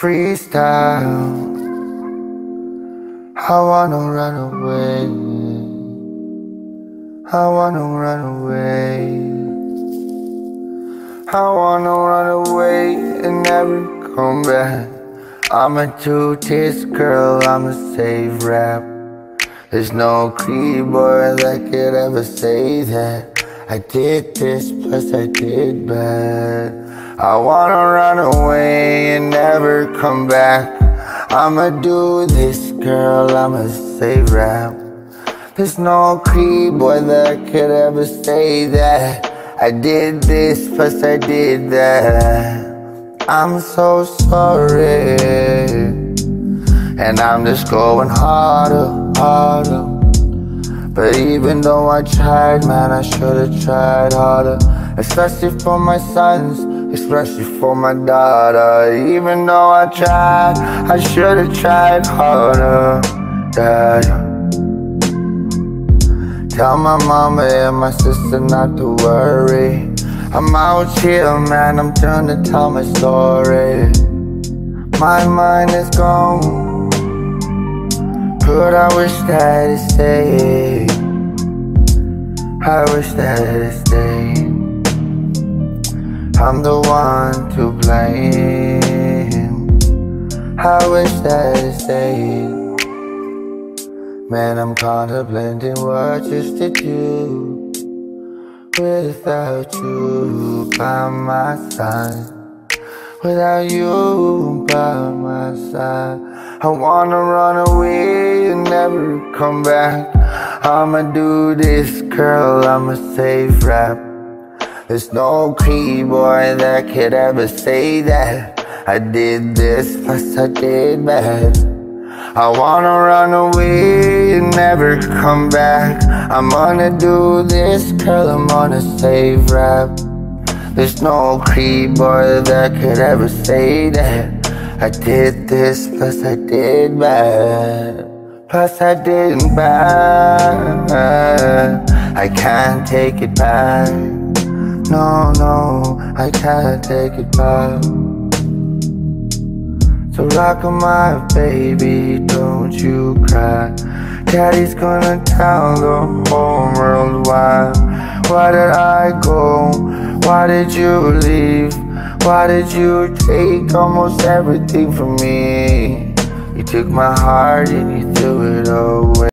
freestyle. I wanna run away. I wanna run away. I wanna run away and never come back. I'm a two-taste girl, I'm a save rap. There's no keyboard that could ever say that. I did this, plus I did bad. I wanna run away come back. I'ma do this, girl, I'ma say rap. There's no creep, boy, that could ever say that. I did this, plus I did that. I'm so sorry. And I'm just going harder, harder. But even though I tried, man, I should've tried harder. Especially for my sons, especially for my daughter. Even though I tried, I should've tried harder. Yeah. Tell my mama and my sister not to worry. I'm out here, man, I'm trying to tell my story. My mind is gone, but I wish that it stayed. I wish that it stayed. I'm the one to blame. I wish that it stayed. Man, I'm contemplating what just to do without you by my side. Without you by my side, I wanna run away and never come back. I'ma do this, girl, I'ma save rap. There's no keyboard that could ever say that. I did this, plus I did bad. I wanna run away and never come back. I'm gonna do this, girl, I'm gonna save rap. There's no keyboard that could ever say that. I did this, plus I did bad. Plus I didn't bad. I can't take it back. No, no, I can't take it back. So rock on my baby, don't you cry. Daddy's gonna tell the whole world why. Why did I go? Why did you leave? Why did you take almost everything from me? You took my heart and you threw it away.